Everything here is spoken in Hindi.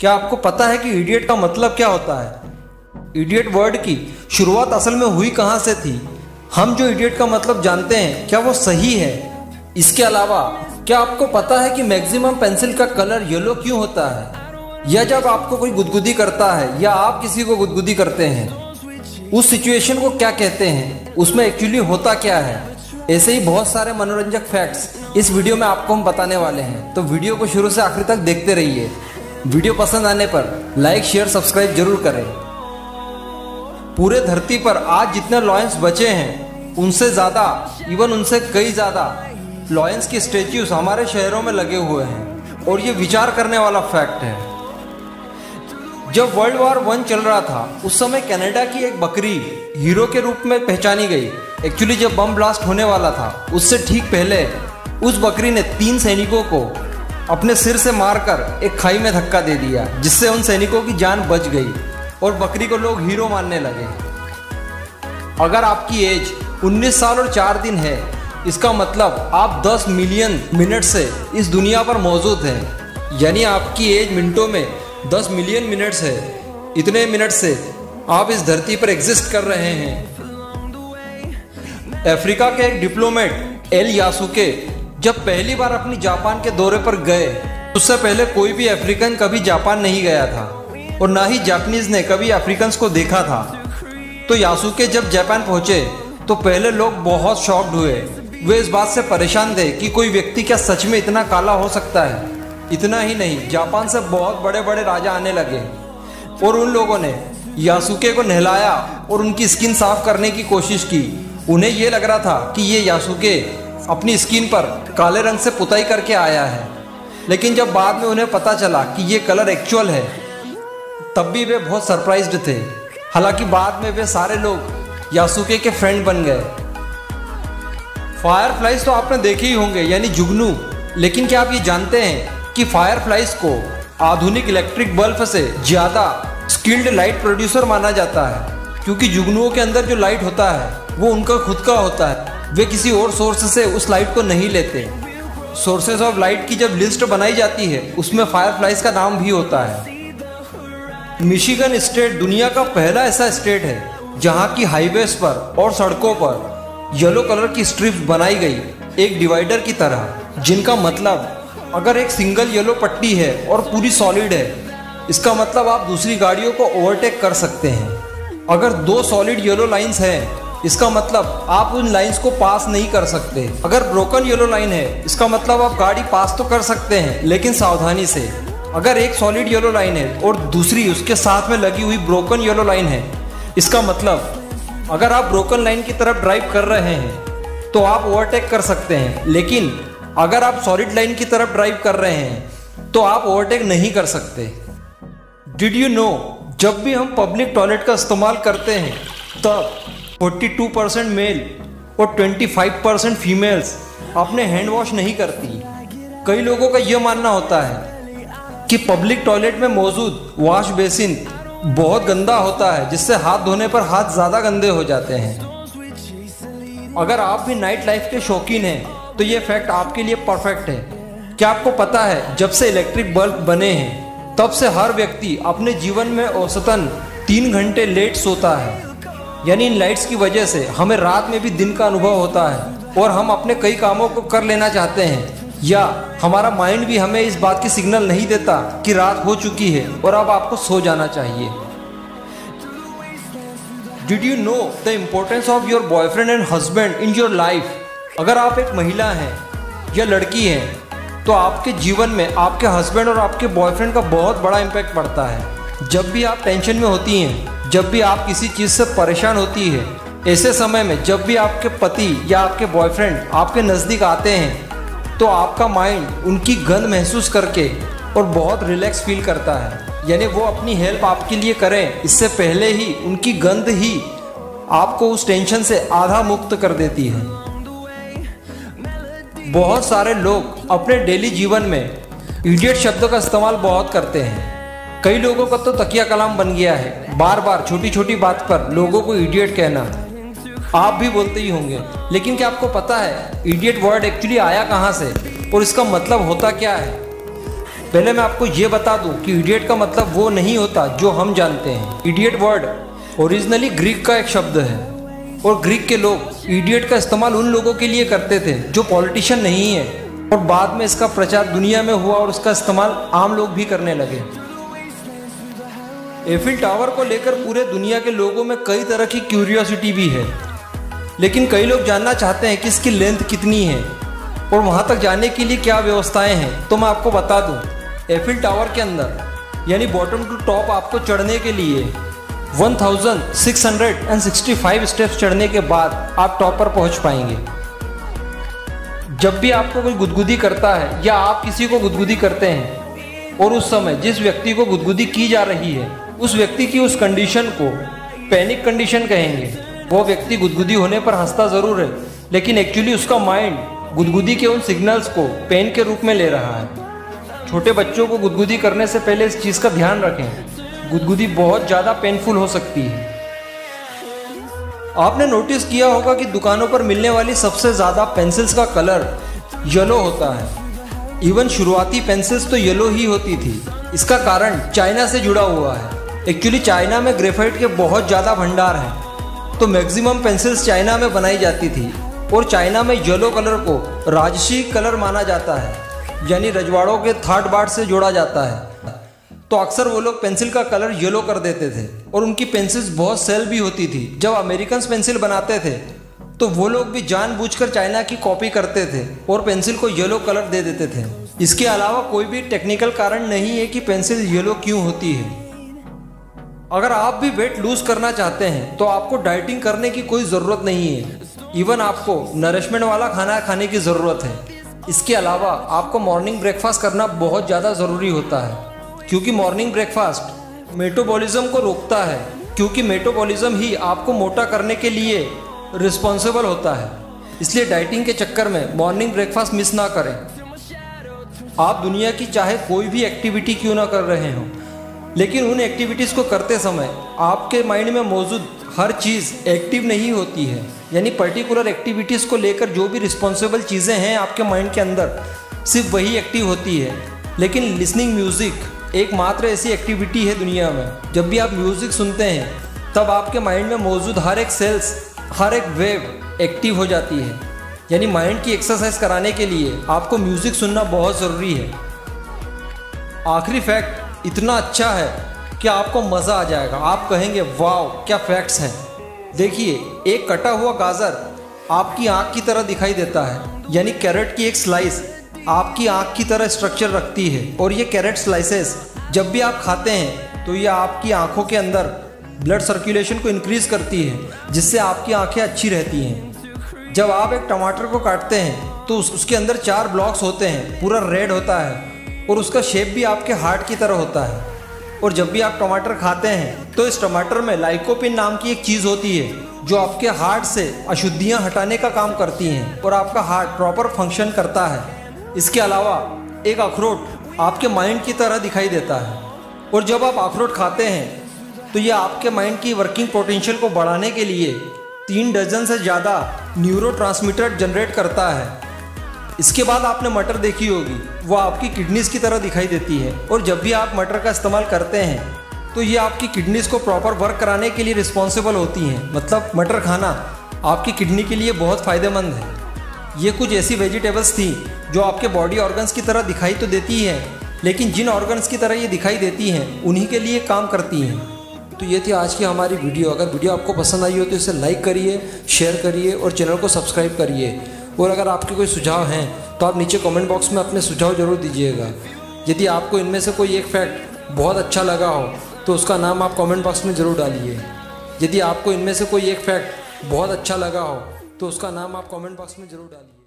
क्या आपको पता है कि इडियट का मतलब क्या होता है? इडियट वर्ड की शुरुआत असल में हुई कहाँ से थी? हम जो इडियट का मतलब जानते हैं, क्या वो सही है? इसके अलावा, क्या आपको पता है कि मैक्सिमम पेंसिल का कलर येलो क्यों होता है? या जब आपको कोई गुदगुदी करता है, या आप किसी को गुदगुदी करते हैं, उस सिचुएशन को क्या कहते हैं? उसमें एक्चुअली होता क्या है? ऐसे ही बहुत सारे मनोरंजक फैक्ट्स इस वीडियो में आपको हम बताने वाले हैं। तो वीडियो को शुरू से आखिर तक देखते रहिए। वीडियो पसंद आने पर लाइक, शेयर, सब्सक्राइब ज़रूर करें। पूरे धरती पर आज जितने लॉयंस बचे हैं, उनसे ज़्यादा इवन उनसे कई ज़्यादा लॉयंस की स्टेच्यूज हमारे शहरों में लगे हुए हैं। और ये विचार करने वाला फैक्ट है। जब वर्ल्ड वॉर वन चल रहा था, उस समय कनाडा की एक बकरी हीरो के रूप में पहचानी गई। एक्चुअली जब बम ब्लास्ट होने वाला था, उससे ठीक पहले, उस बकरी ने तीन सैनिकों को अपने सिर से मारकर एक खाई में धक्का दे दिया, जिससे उन सैनिकों की जान बच गई और बकरी को लोग हीरो मानने लगे। अगर आपकी एज 19 साल और चार दिन है, इसका मतलब आप 10 मिलियन मिनट से इस दुनिया पर मौजूद हैं। यानी आपकी एज मिनटों में 10 मिलियन मिनट्स है। इतने मिनट से आप इस धरती पर एग्जिस्ट कर रहे हैं। अफ्रीका के एक डिप्लोमेट एल यासुके जब पहली बार अपनी जापान के दौरे पर गए, उससे पहले कोई भी अफ्रीकन कभी जापान नहीं गया था और ना ही जापानीज ने कभी अफ्रीकन को देखा था। तो यासुके जब जापान पहुँचे तो पहले लोग बहुत शॉक्ड हुए। वे इस बात से परेशान थे कि कोई व्यक्ति क्या सच में इतना काला हो सकता है? इतना ही नहीं, जापान से बहुत बड़े बड़े राजा आने लगे और उन लोगों ने यासुके को नहलाया और उनकी स्किन साफ़ करने की कोशिश की। उन्हें यह लग रहा था कि ये यासुके अपनी स्किन पर काले रंग से पुताई करके आया है। लेकिन जब बाद में उन्हें पता चला कि ये कलर एक्चुअल है, तब भी वे बहुत सरप्राइज्ड थे। हालाँकि बाद में वे सारे लोग यासुके के फ्रेंड बन गए। फायर फ्लाइज तो आपने देखे ही होंगे, यानी जुगनू। लेकिन क्या आप ये जानते हैं कि फायर फ्लाइज को आधुनिक इलेक्ट्रिक बल्ब से ज़्यादा स्किल्ड लाइट प्रोड्यूसर माना जाता है? क्योंकि जुगनुओं के अंदर जो लाइट होता है, वो उनका खुद का होता है। वे किसी और सोर्स से उस लाइट को नहीं लेते। सोर्सेज ऑफ़ लाइट की जब लिस्ट बनाई जाती है, उसमें फायर फ्लाइज का नाम भी होता है। मिशिगन स्टेट दुनिया का पहला ऐसा स्टेट है, जहाँ की हाईवेज पर और सड़कों पर येलो कलर की स्ट्रिप बनाई गई, एक डिवाइडर की तरह, जिनका मतलब अगर एक सिंगल येलो पट्टी है और पूरी सॉलिड है, इसका मतलब आप दूसरी गाड़ियों को ओवरटेक कर सकते हैं। अगर दो सॉलिड येलो लाइंस हैं इसका मतलब आप उन लाइंस को पास नहीं कर सकते। अगर ब्रोकन येलो लाइन है, इसका मतलब आप गाड़ी पास तो कर सकते हैं, लेकिन सावधानी से। अगर एक सॉलिड येलो लाइन है और दूसरी उसके साथ में लगी हुई ब्रोकन येलो लाइन है, इसका मतलब अगर आप ब्रोकन लाइन की तरफ़ ड्राइव कर रहे हैं तो आप ओवरटेक कर सकते हैं, लेकिन अगर आप सॉलिड लाइन की तरफ़ ड्राइव कर रहे हैं तो आप ओवरटेक नहीं कर सकते। डिड यू नो जब भी हम पब्लिक टॉयलेट का इस्तेमाल करते हैं, तब 42 परसेंट मेल और 25 परसेंट फीमेल्स अपने हैंड वॉश नहीं करती। कई लोगों का यह मानना होता है कि पब्लिक टॉयलेट में मौजूद वॉश बेसिन बहुत गंदा होता है, जिससे हाथ धोने पर हाथ ज़्यादा गंदे हो जाते हैं। अगर आप भी नाइट लाइफ के शौकीन हैं तो ये फैक्ट आपके लिए परफेक्ट है। क्या आपको पता है, जब से इलेक्ट्रिक बल्ब बने हैं, तब से हर व्यक्ति अपने जीवन में औसतन तीन घंटे लेट सोता है। यानी इन लाइट्स की वजह से हमें रात में भी दिन का अनुभव होता है और हम अपने कई कामों को कर लेना चाहते हैं। या हमारा माइंड भी हमें इस बात की सिग्नल नहीं देता कि रात हो चुकी है और अब आपको सो जाना चाहिए। Did you know the importance of your boyfriend and husband in your life अगर आप एक महिला हैं या लड़की हैं तो आपके जीवन में आपके हस्बैंड और आपके बॉयफ्रेंड का बहुत बड़ा इम्पैक्ट पड़ता है। जब भी आप टेंशन में होती हैं जब भी आप किसी चीज़ से परेशान होती है, ऐसे समय में जब भी आपके पति या आपके बॉयफ्रेंड आपके नज़दीक आते हैं तो आपका माइंड उनकी गंध महसूस करके और बहुत रिलैक्स फील करता है। यानी वो अपनी हेल्प आपके लिए करें, इससे पहले ही उनकी गंध ही आपको उस टेंशन से आधा मुक्त कर देती है। बहुत सारे लोग अपने डेली जीवन में इडियट शब्द का इस्तेमाल बहुत करते हैं। कई लोगों का तो तकिया कलाम बन गया है। बार बार, छोटी छोटी बात पर लोगों को इडियट कहना। आप भी बोलते ही होंगे। लेकिन क्या आपको पता है इडियट वर्ड एक्चुअली आया कहाँ से? और इसका मतलब होता क्या है? पहले मैं आपको ये बता दूँ कि इडियट का मतलब वो नहीं होता जो हम जानते हैं। इडियट वर्ड ओरिजिनली ग्रीक का एक शब्द है। और ग्रीक के लोग इडियट का इस्तेमाल उन लोगों के लिए करते थे जो पॉलिटिशियन नहीं है। और बाद में इसका प्रचार दुनिया में हुआ और उसका इस्तेमाल आम लोग भी करने लगे। एफिल टावर को लेकर पूरे दुनिया के लोगों में कई तरह की क्यूरियोसिटी भी है। लेकिन कई लोग जानना चाहते हैं कि इसकी लेंथ कितनी है और वहाँ तक जाने के लिए क्या व्यवस्थाएँ हैं। तो मैं आपको बता दूँ एफिल टावर के अंदर, यानी बॉटम टू टॉप आपको चढ़ने के लिए 1665 स्टेप्स चढ़ने के बाद आप टॉप पर पहुँच पाएँगे। जब भी आपको कोई गुदगुदी करता है या आप किसी को गुदगुदी करते हैं, और उस समय जिस व्यक्ति को गुदगुदी की जा रही है उस व्यक्ति की उस कंडीशन को पैनिक कंडीशन कहेंगे। वो व्यक्ति गुदगुदी होने पर हंसता ज़रूर है, लेकिन एक्चुअली उसका माइंड गुदगुदी के उन सिग्नल्स को पेन के रूप में ले रहा है। छोटे बच्चों को गुदगुदी करने से पहले इस चीज़ का ध्यान रखें। गुदगुदी बहुत ज़्यादा पेनफुल हो सकती है। आपने नोटिस किया होगा कि दुकानों पर मिलने वाली सबसे ज़्यादा पेंसिल्स का कलर येलो होता है। इवन शुरुआती पेंसिल्स तो येलो ही होती थी। इसका कारण चाइना से जुड़ा हुआ है। एक्चुअली चाइना में ग्रेफाइट के बहुत ज़्यादा भंडार हैं। तो मैक्सिमम पेंसिल्स चाइना में बनाई जाती थी और चाइना में येलो कलर को राजसी कलर माना जाता है, यानी रजवाड़ों के थर्ड बार्ट से जोड़ा जाता है। तो अक्सर वो लोग पेंसिल का कलर येलो कर देते थे और उनकी पेंसिल्स बहुत सेल भी होती थी। जब अमेरिकन पेंसिल बनाते थे तो वो लोग भी जानबूझकर चाइना की कॉपी करते थे और पेंसिल को येलो कलर दे देते थे। इसके अलावा कोई भी टेक्निकल कारण नहीं है कि पेंसिल येलो क्यों होती है। अगर आप भी वेट लूज करना चाहते हैं तो आपको डाइटिंग करने की कोई ज़रूरत नहीं है। इवन आपको नरिशमेंट वाला खाना खाने की ज़रूरत है। इसके अलावा आपको मॉर्निंग ब्रेकफास्ट करना बहुत ज़्यादा ज़रूरी होता है। क्योंकि मॉर्निंग ब्रेकफास्ट मेटोबॉलिज्म को रोकता है। क्योंकि मेटोबॉलिज्म ही आपको मोटा करने के लिए रिस्पॉन्सिबल होता है। इसलिए डाइटिंग के चक्कर में मॉर्निंग ब्रेकफास्ट मिस ना करें। आप दुनिया की चाहे कोई भी एक्टिविटी क्यों ना कर रहे हों। लेकिन उन एक्टिविटीज़ को करते समय आपके माइंड में मौजूद हर चीज़ एक्टिव नहीं होती है। यानी पर्टिकुलर एक्टिविटीज़ को लेकर जो भी रिस्पॉन्सिबल चीज़ें हैं आपके माइंड के अंदर, सिर्फ़ वही एक्टिव होती है। लेकिन लिसनिंग म्यूज़िक एकमात्र ऐसी एक्टिविटी है दुनिया में। जब भी आप म्यूज़िक सुनते हैं, तब आपके माइंड में मौजूद हर एक सेल्स हर एक वेव एक्टिव हो जाती है। यानी माइंड की एक्सरसाइज कराने के लिए आपको म्यूज़िक सुनना बहुत ज़रूरी है। आखिरी फैक्ट इतना अच्छा है कि आपको मज़ा आ जाएगा। आप कहेंगे वाह क्या फैक्ट्स हैं। देखिए एक कटा हुआ गाजर आपकी आँख की तरह दिखाई देता है। यानी कैरेट की एक स्लाइस आपकी आँख की तरह स्ट्रक्चर रखती है। और ये कैरेट स्लाइसेस जब भी आप खाते हैं तो ये आपकी आँखों के अंदर ब्लड सर्कुलेशन को इंक्रीज करती है जिससे आपकी आँखें अच्छी रहती हैं। जब आप एक टमाटर को काटते हैं तो उस, उसके अंदर चार ब्लॉक्स होते हैं पूरा रेड होता है। और उसका शेप भी आपके हार्ट की तरह होता है। और जब भी आप टमाटर खाते हैं तो इस टमाटर में लाइकोपिन नाम की एक चीज़ होती है, जो आपके हार्ट से अशुद्धियाँ हटाने का काम करती हैं और आपका हार्ट प्रॉपर फ़ंक्शन करता है। इसके अलावा एक अखरोट आपके माइंड की तरह दिखाई देता है। और जब आप अखरोट खाते हैं तो ये आपके माइंड की वर्किंग पोटेंशियल को बढ़ाने के लिए तीन डजन से ज़्यादा न्यूरो जनरेट करता है। इसके बाद आपने मटर देखी होगी, वो आपकी किडनीज की तरह दिखाई देती है। और जब भी आप मटर का इस्तेमाल करते हैं तो ये आपकी किडनीज को प्रॉपर वर्क कराने के लिए रिस्पॉन्सिबल होती हैं। मतलब मटर खाना आपकी किडनी के लिए बहुत फ़ायदेमंद है। ये कुछ ऐसी वेजिटेबल्स थी, जो आपके बॉडी ऑर्गन्स की तरह दिखाई तो देती है, लेकिन जिन ऑर्गन्स की तरह ये दिखाई देती हैं, उन्हीं के लिए काम करती हैं। तो ये थी आज की हमारी वीडियो। अगर वीडियो आपको पसंद आई हो तो इसे लाइक करिए शेयर करिए, और चैनल को सब्सक्राइब करिए। और अगर आपके कोई सुझाव हैं तो आप नीचे कमेंट बॉक्स में अपने सुझाव ज़रूर दीजिएगा। यदि आपको इनमें से कोई एक फैक्ट बहुत अच्छा लगा हो तो उसका नाम आप कमेंट बॉक्स में ज़रूर डालिए। यदि आपको इनमें से कोई एक फैक्ट बहुत अच्छा लगा हो तो उसका नाम आप कमेंट बॉक्स में ज़रूर डालिए।